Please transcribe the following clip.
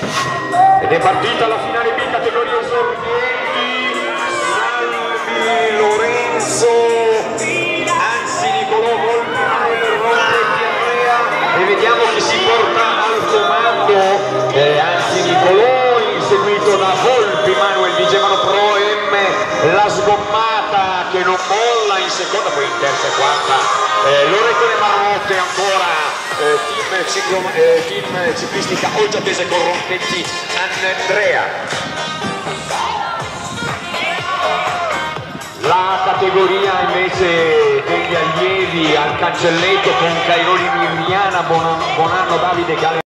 ed è partita la finale B categoria esordienti Salvi Lorenzo. Anzi Nicolò Volpano Verrone Chiarrea. E vediamo chi si porta al comando. Eh, anzi Nicolò inseguito da Volpi Manuel Vigevano Proem la sgommata che non molla in seconda poi in terza e quarta. Eh, Loreto team, ciclo, team ciclistica Olgiatese Corrompetti Andrea. La categoria invece degli allievi al cancelletto con Cairoli Miriana Bonanno Davide Gale